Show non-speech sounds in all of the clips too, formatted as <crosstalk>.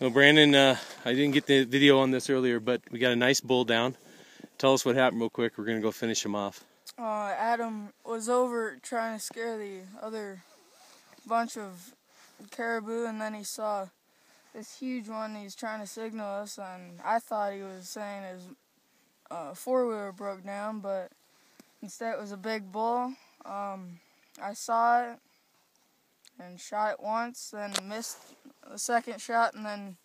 Well, Brandon, uh, I didn't get the video on this earlier, but we got a nice bull down. Tell us what happened real quick. We're going to go finish him off. Uh, Adam was over trying to scare the other bunch of caribou, and then he saw this huge one. He's trying to signal us, and I thought he was saying his uh, four wheeler broke down, but instead it was a big bull. Um, I saw it and shot it once, then missed the second shot, and then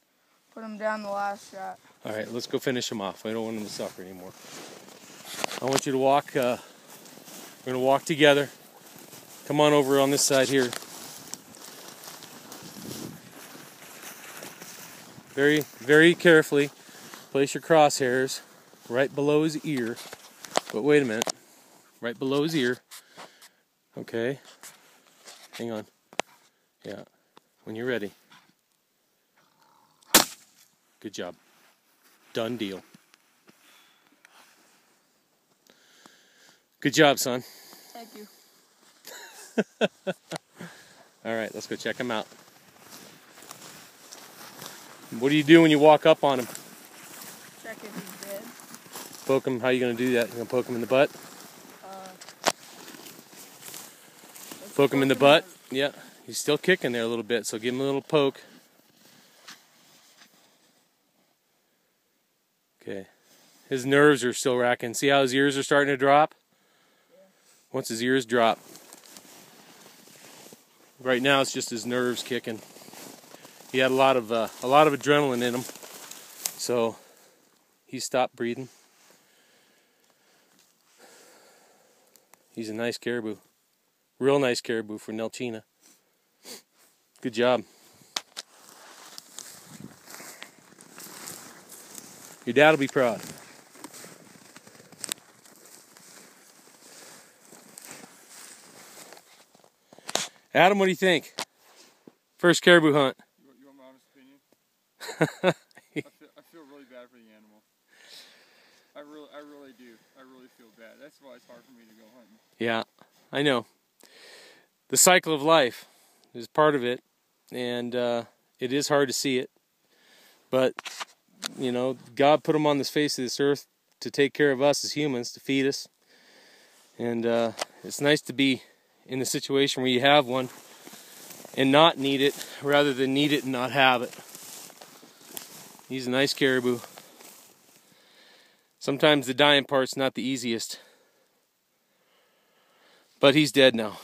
put him down the last shot. All right, let's go finish him off. I don't want him to suffer anymore. I want you to walk. Uh, we're going to walk together. Come on over on this side here. Very, very carefully place your crosshairs right below his ear. But wait a minute. Right below his ear. Okay. Hang on. Yeah. When you're ready. Good job. Done deal. Good job, son. Thank you. <laughs> All right, let's go check him out. What do you do when you walk up on him? Check if he's dead. Poke him. How are you gonna do that? You gonna poke him in the butt? Uh, Poke him in the butt. Yeah, he's still kicking there a little bit, so give him a little poke. Okay. His nerves are still racking. See how his ears are starting to drop? Once his ears drop. Right now it's just his nerves kicking. He had a lot of uh, a lot of adrenaline in him. So he stopped breathing. He's a nice caribou. Real nice caribou for Nelchina. Good job. Your dad will be proud. Adam, what do you think? First caribou hunt. You, want- you want my honest opinion? <laughs> I feel, I feel really bad for the animal. I really, I really do. I really feel bad. That's why it's hard for me to go hunting. Yeah, I know. The cycle of life is part of it, and uh, it is hard to see it. But, you know, God put them on this face of this earth to take care of us as humans, to feed us. And uh, it's nice to be in the situation where you have one and not need it rather than need it and not have it. He's a nice caribou. Sometimes the dying part's not the easiest. But he's dead now.